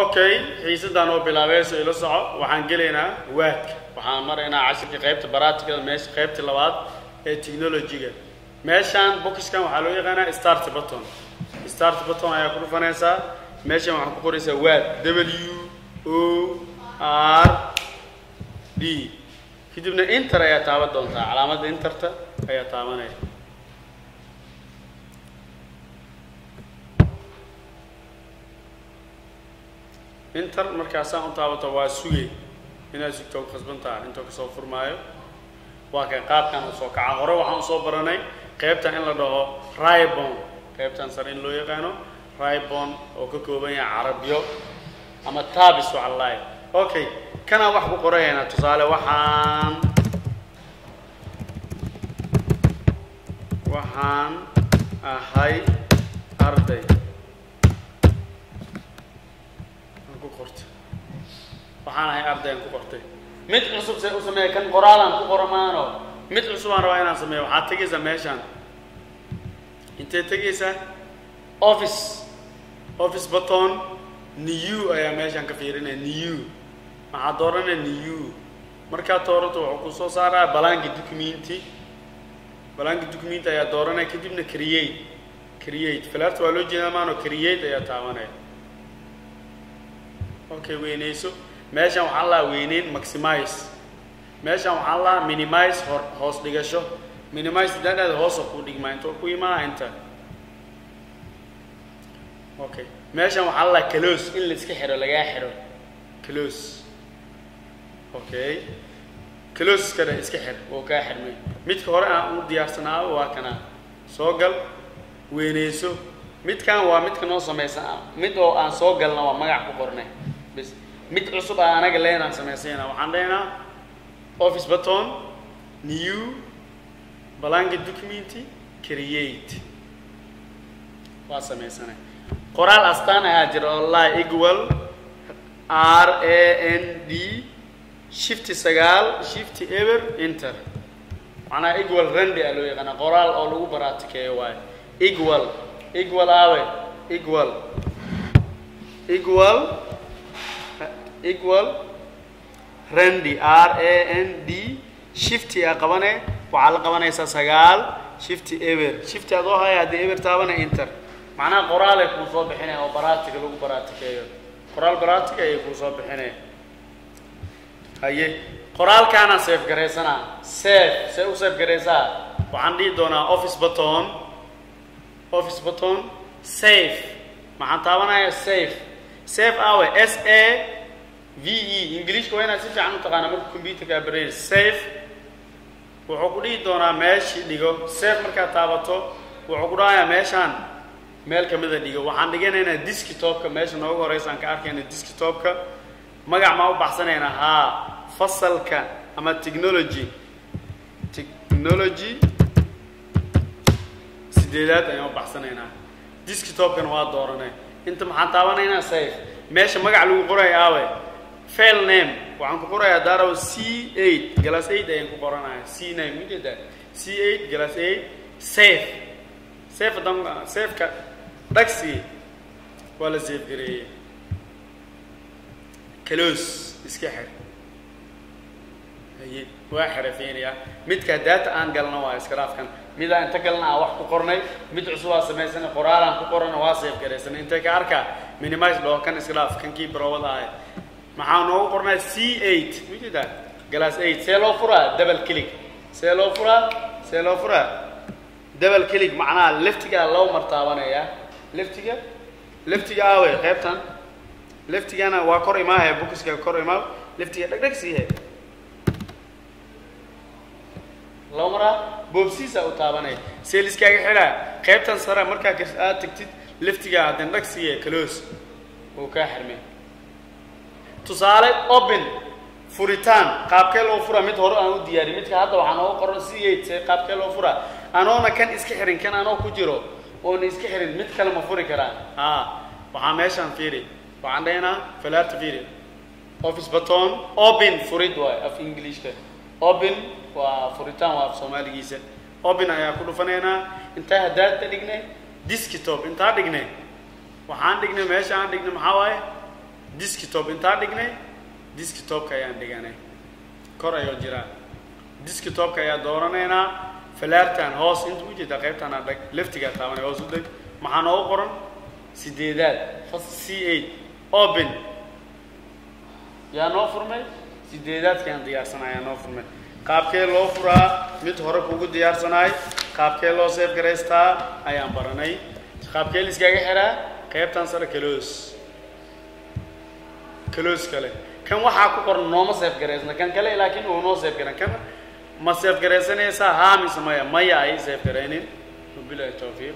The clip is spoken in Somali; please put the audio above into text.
okay xiisadan oo bilaabayso ila soco waxaan gelaynaa waadka waxaan maraynaa cashirka qaybta baraatikada meesha qaybta labaad ee technology-ga. Meeshaan boxkan waxaa loo yaqaanaa start button. Start button ayaa ku dhufanaysaa. Meeshan waxaan ku qoraysaa waad w o r d. Kadibna inter ayaa taaban doontaa. Calaamadda interta ayaa taabanaya inter markaasaan u taabato waa sugay inaad sugto ku khasban taha intoo ka soo furmaayo. Waa kay qaabkan u soo kaca. Hore waxaan u soo baranay qaybtan in la dhaho ribon qaybtan sare in loo yaqaano ribon oo ka kooban yahay carabyo ama tabis waxa lalahay okay kanaan wax ku qorayaynaa tusaale waxaan waxaan ahay arday ku qortay. Waxaan ahay ardayan ku qortay. Mid cusub see u sameeya kan qoraalaan ku qoramaano mid cusubaan rabaa inaan sameeyo. Waxaad tegaysaa meeshaan. Intee tegaysaa office. Office button new ayaa meeshaan ka fiirinaya new waxaad dooranaya new markaad dooranto wuxuu ku soo saaraa balanki documenti balanki documenti ayaa dooranaya kadibna create. Create. Filaarta waa loo jeedaa maano create ayaa taabanaya okay weynayso meeshan waxaan lahaa weyneyn maximize. Meeshan waxaan lahaa minimize hor hoos dhigasho. Minimize dadaada hoosa ku dhigmaa intoo ku imaa inta. Okay meeshan waxaan lahaa close in la iska xiro lagaa xiro. Close. Okay close iskada iska xir. Oo kaa xirmay. Midka hore aan u diyaarsanaado waa kana. Soo gal weynayso midkan waa midka noo samaysan. Mid oo aan soo galna waa magac ku qornay mid cusub a anaga leenaan samaysayna waxaan dhahaynaa office button new balanki documenti create. Waa samaysanay qoraal astaan ayaa jira la equal r a n d shifty sagaal shifty ever inter macnaa equal randy a loo yaqaana qoraal oo lagu baraatikeeyo waayo equal equal awe equal. Equal equal randy r a n d shifty a qabane waxaa la qabanaysaa sagaal shifty ever shifty adoo haya haddii ever taabana inter. Macnaha qoraalay kuu soo bixinaya oo baraatika lagu baraatikeeyo. Qoraal baraatika ayay kuu soo bixinaya haye. Qoraalkaana safe garaysanaa safe. See u safe garaysaa? Waxaan dhihi doonaa office button office button safe. Maxaan taabanaya safe. Safe awe s a v e ingiliishka waa inaad si fiican u taqaana marka computerka abarayr safe wuxuu ku dhihi doonaa meeshii dhigo. Safe markaad taabato wuxuu ku dhahayaa meeshaan meel kamida dhigo. Waxaan dhiganaynaa diskitopka meesha noogu horeysaan ka arkayna diskitopka magac maa u baxsanaynaa haa fasalka ama technology. Technology sideedaad ayaan u baxsanaynaa diskitopkana waa dooranay inta maxaan taabanaynaa safe meesha magac lagu qorayo aawe fail name. Waxaan ku qorayaa daaraw c eight glass eight ayaan ku qoranaya c name u jeedaa c eight glass eight. Safe. Safe haddaan safeka dhagsi waa la safe gareeyey close iska xir. Waa xerafeynayaa midka data aan galna waa iska dhaafkan. Midaa inta galna aan wax ku qornay mid cusub aa samaysanay qoraalaan ku qorana waa safe garaysanay intay ka arkaa? Minimize dhoo kan iska dhaaf kankii barowada ahay maxaa noogu qornaa c eight? Ujeedaa glass eight. See loo furaa? Double click. See loo furaa? See loo furaa? Double click. Macnaha leftigaa loo martaabanaya leftiga leftiga aawe qaybtan. Leftigana waa kor imaahaya bukiska kor imaa leftiga dhegdheg siihe loo maraa? Boobsiisa u taabanaya seeliskaaga xidhaa. Qaybtan sare markaa aad tagtid leftigaa haddin dhag siiya close. Uu kaa xirmay tusaale open furitaan. Qaabkee loo furaa? Mid hore aan u diyaariy midka hadda waxaa nooga qoran see qaabkee loo furaa? Anoona kan iska xirin kan anoo ku jiro oona iska xirin mid kale ma furi karaan. A waxaa meeshaan fiiri. Waxaan dhahaynaa falaarta fiiri. Office button open furid waay af englishka. Open waa furitaan waa af soomaaligiisa. Open ayaa ku dhufanaynaa. Intaa haddaadta dhignay diskitop intaa dhignay waxaan dhignay meesha aan dhignay maxaa waaye desktop intaan dhignay desktopka ayaan dhiganay kor ayuu jiraa desktopka ayaa dooranaynaa falaartan hoos inta u jeedaa qaybtaan aan dhag leftigaa taabanay hoos u maxaa noogu qoran sideedaad c eight open yaa noo furmay sideedaadkaan diyaarsanay ayaa noo furmay qaabkee loo furaa mid hore kugu diyaarsanaay qaabkee loo seef garaystaa ayaan baranay qaabkee liskaaga xiraa qaybtan sare clos clos kale kan waxaa ku qoran nooma seef garaysna kan kale laakiin uu noo seef garan kan ma seef garaysanaysaa haa mise maya. Maya ay seef garaynin wabilahi tawfiiq